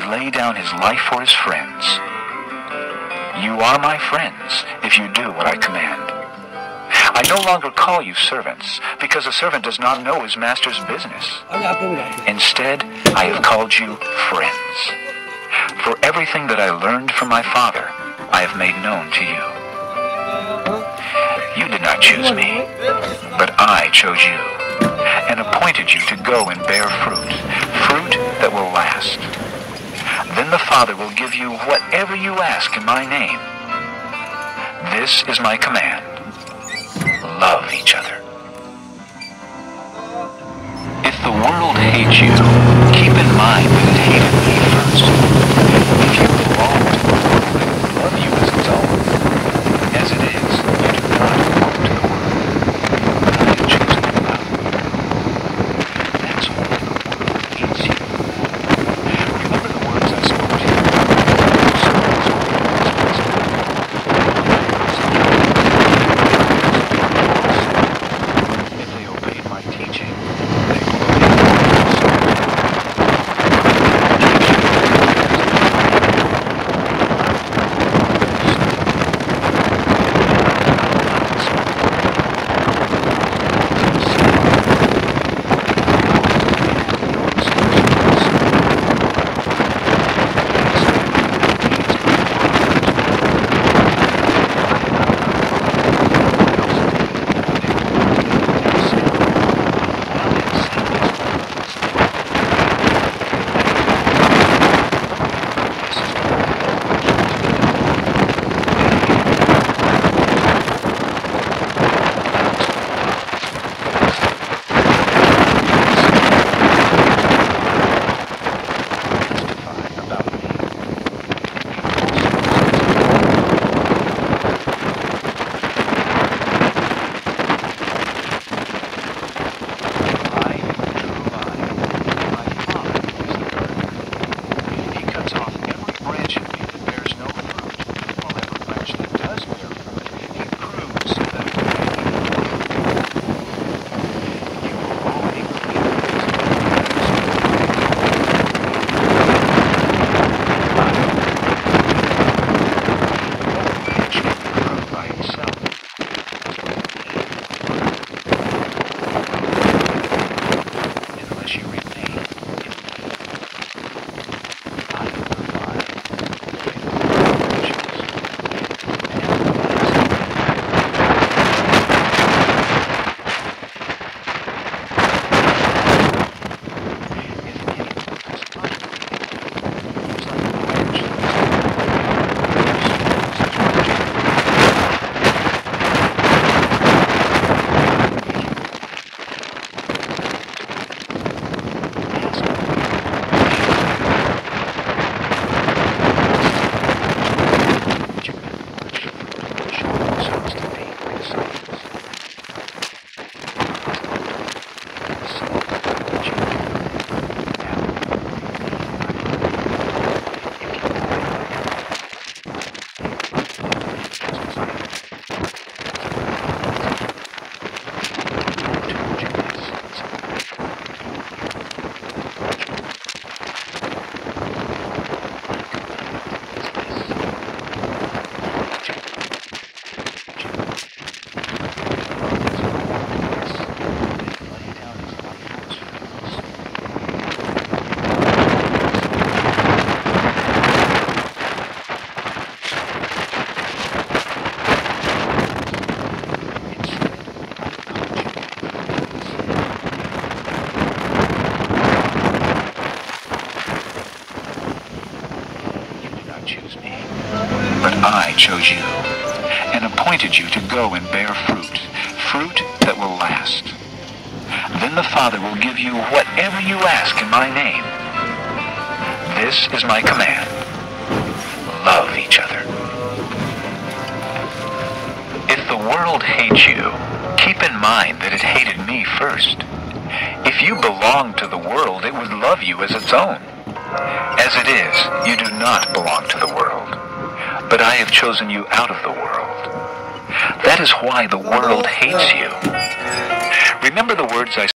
he lay down his life for his friends. You are my friends if you do what I command. I no longer call you servants, because a servant does not know his master's business. Instead, I have called you friends. For everything that I learned from my Father, I have made known to you. You did not choose me, but I chose you, and appointed you to go and bear fruit, Father will give you whatever you ask in my name. This is my command. Love each other. If the world hates you, keep in mind that it hated me first. Chose you and appointed you to go and bear fruit, fruit that will last. Then the Father will give you whatever you ask in my name. This is my command. Love each other. If the world hates you, keep in mind that it hated me first. If you belonged to the world, it would love you as its own. As it is, you do not belong to the world, but I have chosen you out of the world. That is why the world hates you. Remember the words I